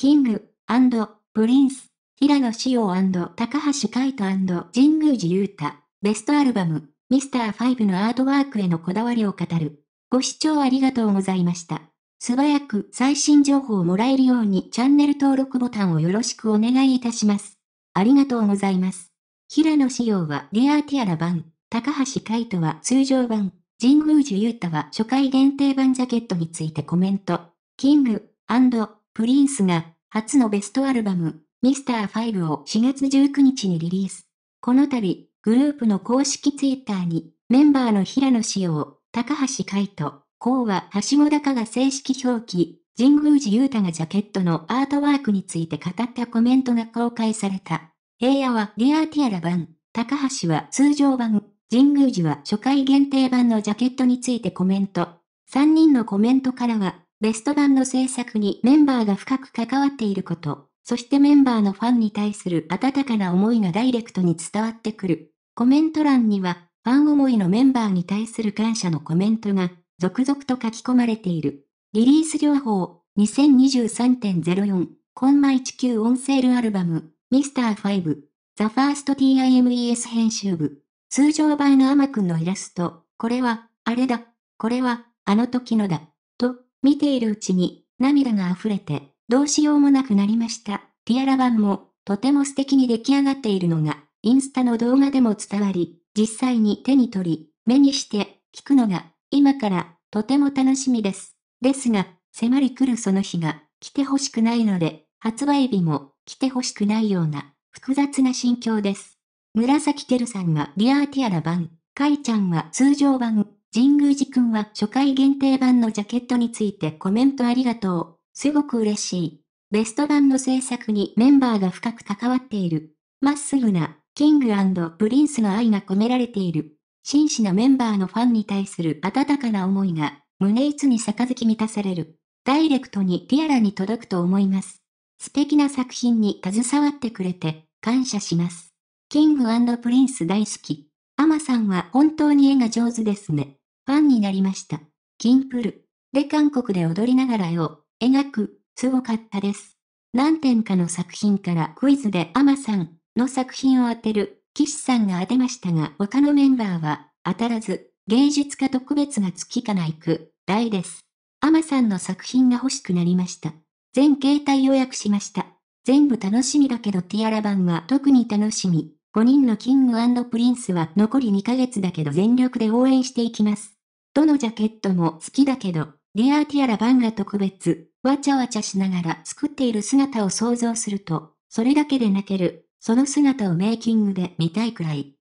キング、プリンス、平野紫耀高橋海人神宮寺勇太、ベストアルバム、ミスター5のアートワークへのこだわりを語る。ご視聴ありがとうございました。素早く最新情報をもらえるようにチャンネル登録ボタンをよろしくお願いいたします。ありがとうございます。平野紫耀はリアーティアラ版、高橋海人は通常版、神宮寺勇太は初回限定版ジャケットについてコメント。キング、プリンスが初のベストアルバム、ミスター5を4月19日にリリース。この度、グループの公式ツイッターに、メンバーの平野紫耀、高橋海人、こうは橋本高が正式表記、神宮寺勇太がジャケットのアートワークについて語ったコメントが公開された。平野はリアーティアラ版、高橋は通常版、神宮寺は初回限定版のジャケットについてコメント。3人のコメントからは、ベスト版の制作にメンバーが深く関わっていること、そしてメンバーのファンに対する温かな思いがダイレクトに伝わってくる。コメント欄には、ファン思いのメンバーに対する感謝のコメントが、続々と書き込まれている。リリース情報、2023.04、コンマ19オンセールアルバム、ミスター5、ザ・ファースト TIMES 編集部。通常版のアマくんのイラスト、これは、あれだ、これは、あの時のだ。見ているうちに、涙が溢れて、どうしようもなくなりました。ティアラ版も、とても素敵に出来上がっているのが、インスタの動画でも伝わり、実際に手に取り、目にして、聞くのが、今から、とても楽しみです。ですが、迫り来るその日が、来てほしくないので、発売日も、来てほしくないような、複雑な心境です。紫耀さんが Dear Tiara 盤、海ちゃんは通常盤、神宮寺くんは初回限定盤のジャケットについてコメントありがとう。すごく嬉しい。ベスト版の制作にメンバーが深く関わっている。まっすぐな、キングプリンスの愛が込められている。真摯なメンバーのファンに対する温かな思いが、胸いっぱいに満たされる。ダイレクトにティアラに届くと思います。素敵な作品に携わってくれて、感謝します。キングプリンス大好き。アマさんは本当に絵が上手ですね。ファンになりました。キンプル。で韓国で踊りながら絵を描く、すごかったです。何点かの作品からクイズでアマさんの作品を当てる、岸さんが当てましたが他のメンバーは当たらず、芸術家特別がつきかないく、大です。アマさんの作品が欲しくなりました。全形態予約しました。全部楽しみだけどティアラ盤は特に楽しみ。5人のキングプリンスは残り2ヶ月だけど全力で応援していきます。どのジャケットも好きだけど、 Dear Tiara 盤が特別、わちゃわちゃしながら作っている姿を想像すると、それだけで泣ける、その姿をメイキングで見たいくらい。